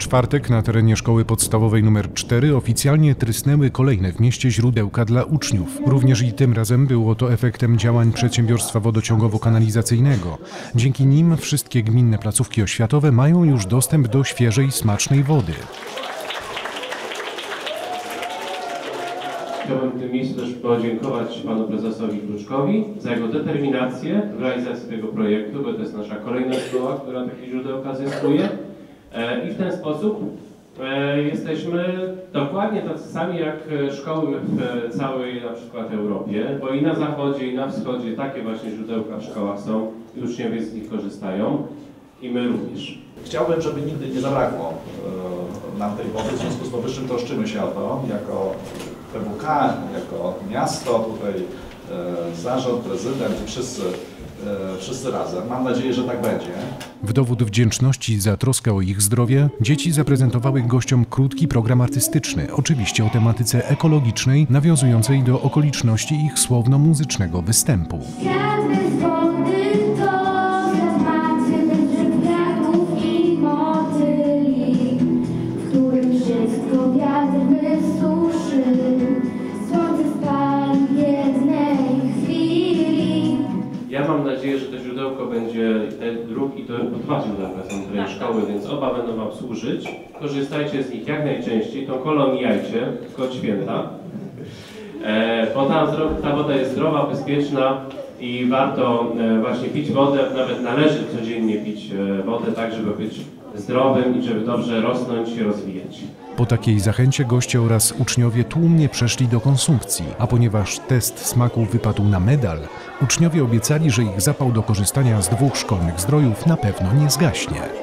czwartek na terenie szkoły podstawowej nr 4 oficjalnie trysnęły kolejne w mieście źródełka dla uczniów. Również i tym razem było to efektem działań przedsiębiorstwa wodociągowo-kanalizacyjnego. Dzięki nim wszystkie gminne placówki oświatowe mają już dostęp do świeżej, smacznej wody. Chciałbym w tym miejscu też podziękować panu prezesowi Kluczkowi za jego determinację w realizacji tego projektu, bo to jest nasza kolejna szkoła, która takie źródełka zyskuje. E, I w ten sposób e, jesteśmy dokładnie tacy sami jak e, szkoły w całej na przykład Europie, bo i na zachodzie, i na wschodzie takie właśnie źródełka w szkołach są i uczniowie z nich korzystają i my również. Chciałbym, żeby nigdy nie zabrakło nam tej wody, w związku z powyższym troszczymy się o to jako PWK, jako miasto, tutaj zarząd, prezydent wszyscy, e, wszyscy razem. Mam nadzieję, że tak będzie. W dowód wdzięczności za troskę o ich zdrowie, dzieci zaprezentowały gościom krótki program artystyczny, oczywiście o tematyce ekologicznej, nawiązującej do okoliczności ich słowno-muzycznego występu. Świat bez wody Ja mam nadzieję, że to źródełko będzie ten ruch i to podważył dla pracowników tej szkoły, więc oba będą Wam służyć. Korzystajcie z nich jak najczęściej, tą kolą mijajcie, tylko święta. E, bo ta, ta woda jest zdrowa, bezpieczna i warto e, właśnie pić wodę, nawet należy codziennie pić e, wodę tak, żeby być zdrowym i żeby dobrze rosnąć i rozwijać. Po takiej zachęcie goście oraz uczniowie tłumnie przeszli do konsumpcji, a ponieważ test smaku wypadł na medal, uczniowie obiecali, że ich zapał do korzystania z dwóch szkolnych zdrojów na pewno nie zgaśnie.